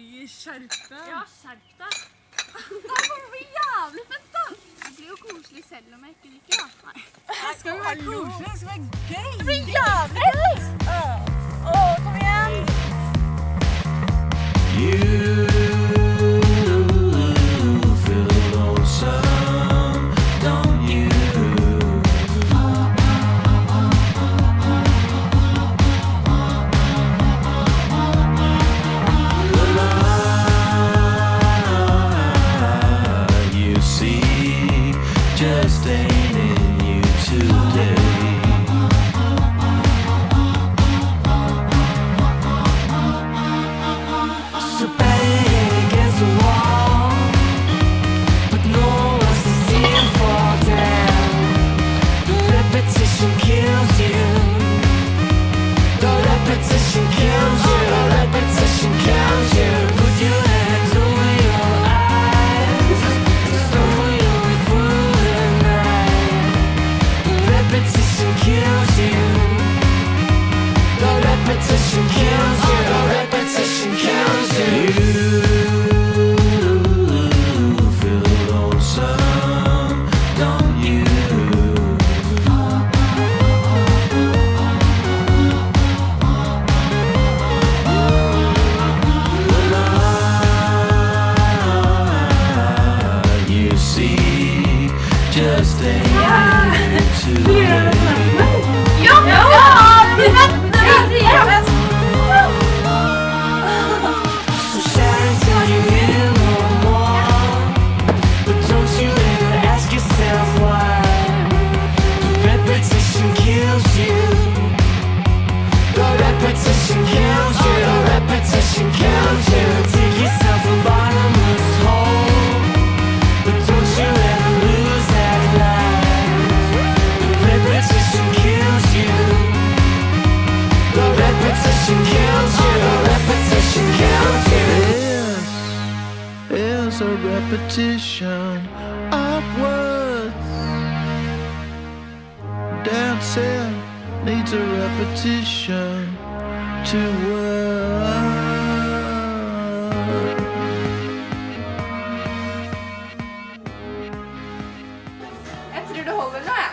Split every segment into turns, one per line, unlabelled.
herregud, skjerp deg.
Ja, skjerp deg.
Det kommer til å bli jævlig fett, da. Det blir jo koselig selv om jeg ikke liker det. Nei.
Det skal jo være koselig, det skal være gøy.
Det blir jævlig gøy! Å, kom igjen!
Yeah. Repetition of words. Dancing needs a repetition to work.
Jeg tror det holder nå, jeg.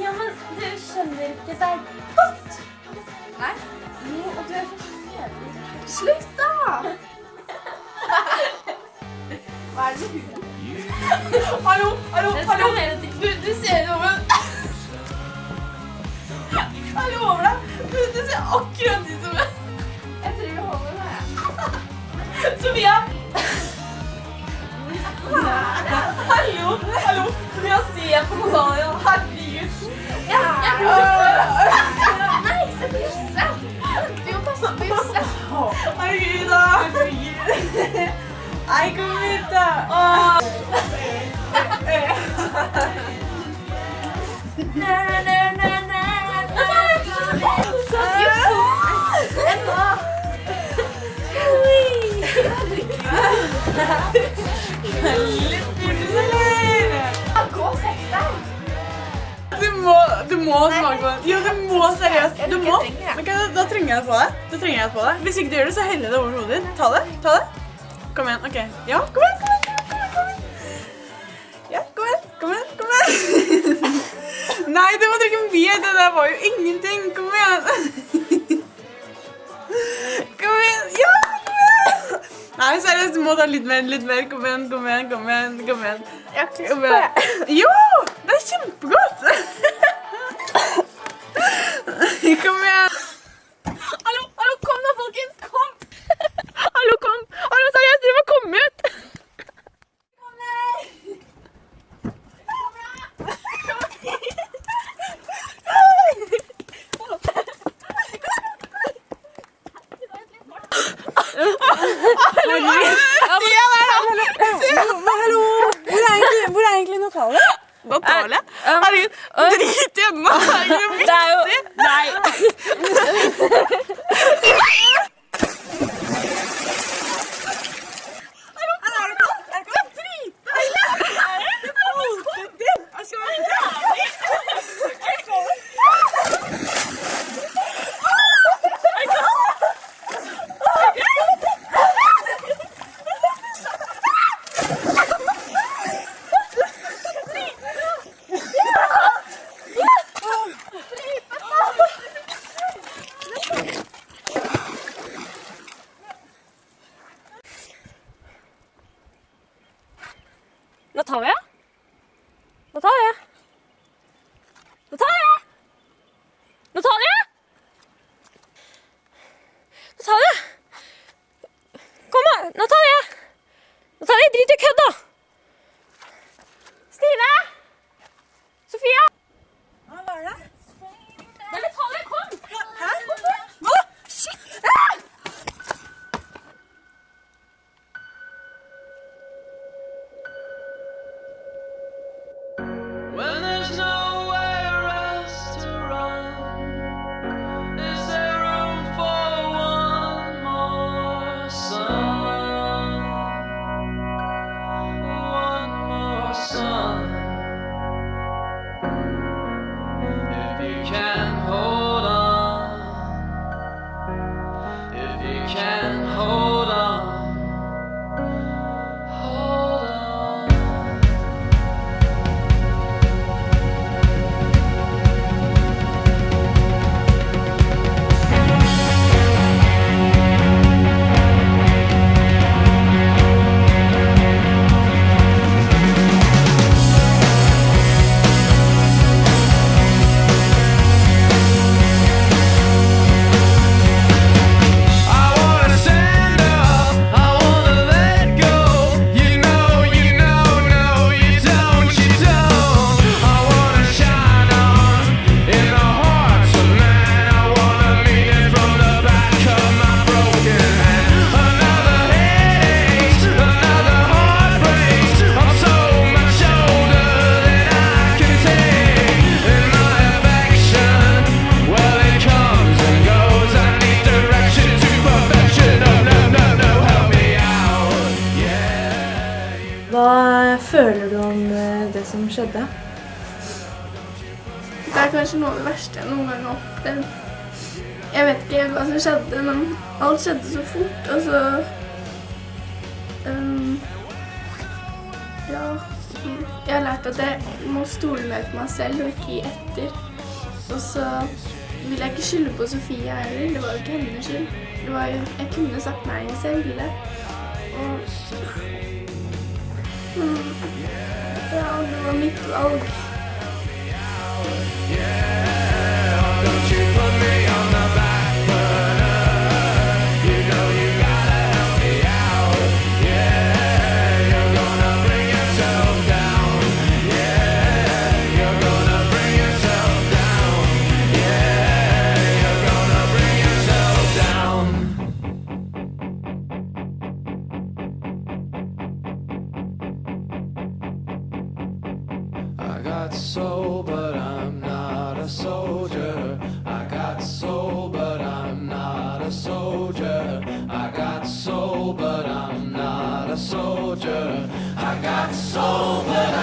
Ja, men du skjønner ikke det er godt.
Nei?
Jo, og du er så kjedelig.
Slutt, da!
Hallo, hallo, hallo. Du, du ser over Hallo over deg. Du, du ser akkurat ut som
Jeg tror vi holder det. jeg.
Sofia. Hallo, hallo. Sofia, se på Natalia. Herregud.
Jeg blir Nei, se på Josse! Du må passe på Josse.
Herregud, da. Herregud. Nei, kom hit, da. Åh. Litt burde?
Gå og sett deg.
Du må, du må smake på den. Jo, du må seriøst. Du må. da, trenger jeg et på deg. Da trenger jeg på deg. Hvis ikke du gjør det, så heller jeg det over hodet ditt. Ta det. Ta det. Kom igjen. Ok. Ja, kom igjen. Kom igjen. Kom igjen, kom igjen. Ja, kom igjen. Kom igjen. Kom igjen. Nei, du må drikke mye. Det der var jo ingenting. Kom igjen. Kom igjen. Ja, kom igjen. Nei, seriøst, du må ta litt mer, litt mer. Kom igjen, kom igjen, kom igjen. Kom igjen. Kom igjen. Jo, det er kjempegodt. Kom igjen. Hallo, hallo, kom da, folkens. Kom. Hallo, kom. Hallo, seriøst, dere må komme ut. Hallo. Hvor er egentlig, hvor er egentlig Natalie? Herregud, drit i henne. Det er jo viktig.
Nei.
Hva føler du om eh, det som skjedde?
Det er kanskje noe av det verste jeg noen gang har opplevd. Jeg vet ikke helt hva som skjedde, men alt skjedde så fort, og så um, Ja. Jeg har lært at jeg må stole mer på meg selv og ikke gi etter. Og så vil jeg ikke skylde på Sofie heller. Det var jo ikke hennes skyld. Jo, jeg kunne sagt nei hvis jeg ville. Og Mm, Ja, det var mitt valg.
Got soul, but I'm not a soldier. I got soul, but I'm not a soldier. I got soul, but I'm not a soldier. I got soul, but